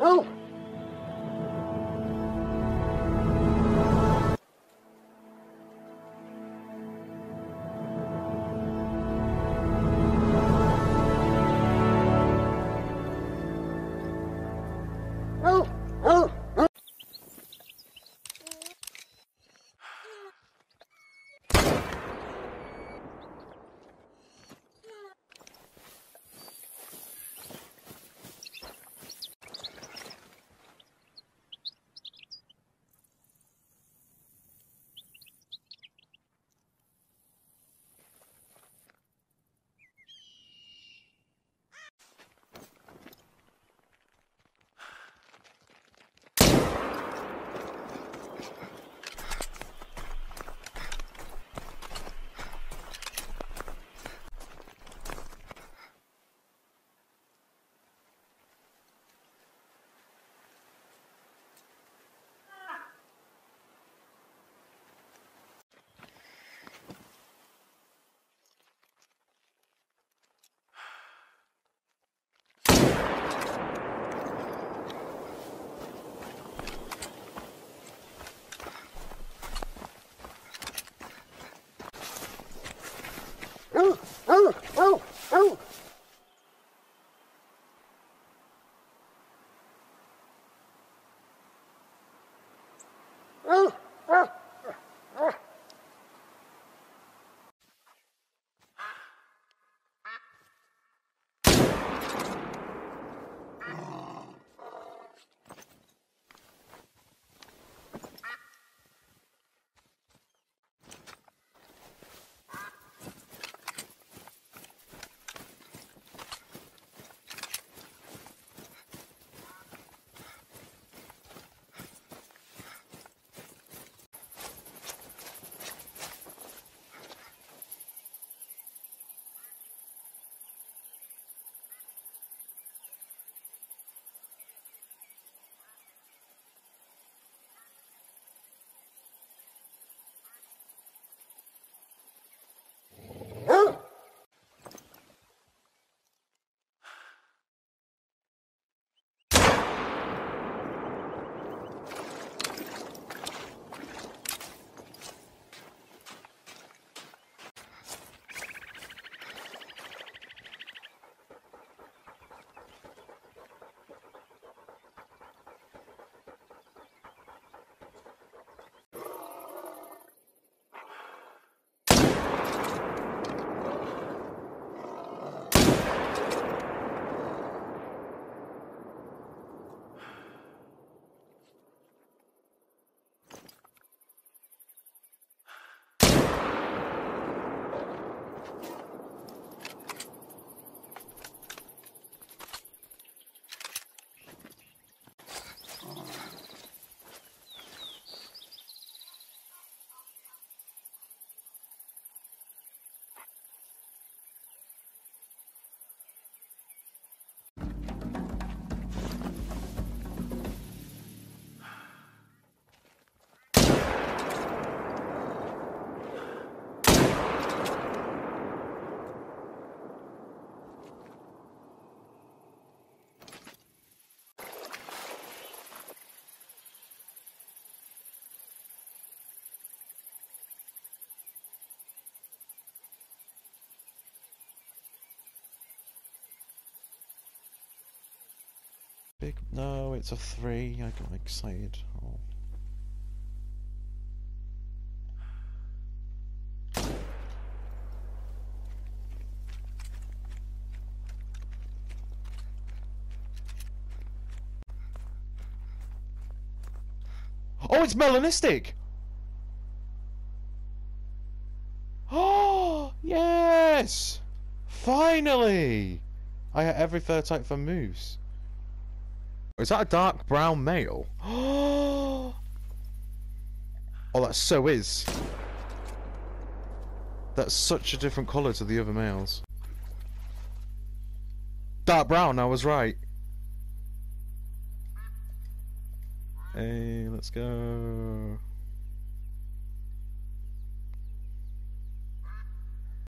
Oh. Big. No, it's a three. I got excited. Oh. Oh, it's melanistic! Oh, yes! Finally! I had every third type for moose. Is that a dark brown male? Oh, that so is. That's such a different colour to the other males. Dark brown, I was right. Hey, let's go.